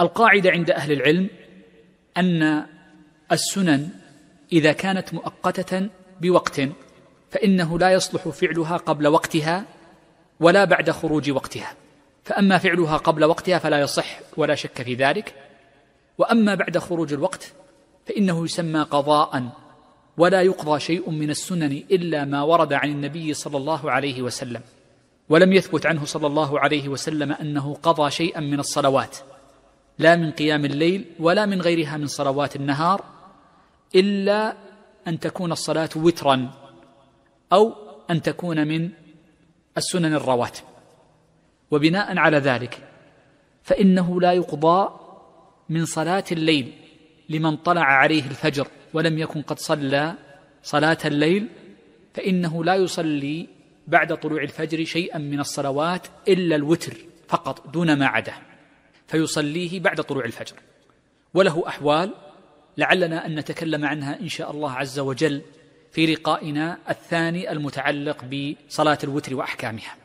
القاعدة عند أهل العلم أن السنن إذا كانت مؤقتة بوقت فإنه لا يصلح فعلها قبل وقتها ولا بعد خروج وقتها. فأما فعلها قبل وقتها فلا يصح ولا شك في ذلك. وأما بعد خروج الوقت فإنه يسمى قضاء ولا يقضى شيء من السنن إلا ما ورد عن النبي صلى الله عليه وسلم. ولم يثبت عنه صلى الله عليه وسلم أنه قضى شيئا من الصلوات. لا من قيام الليل ولا من غيرها من صلوات النهار إلا أن تكون الصلاة وترا أو أن تكون من السنن الرواتب. وبناء على ذلك فإنه لا يقضى من صلاة الليل لمن طلع عليه الفجر ولم يكن قد صلى صلاة الليل فإنه لا يصلي بعد طلوع الفجر شيئا من الصلوات إلا الوتر فقط دون ما عدا فيصليه بعد طلوع الفجر. وله أحوال لعلنا أن نتكلم عنها إن شاء الله عز وجل في لقائنا الثاني المتعلق بصلاة الوتر وأحكامها.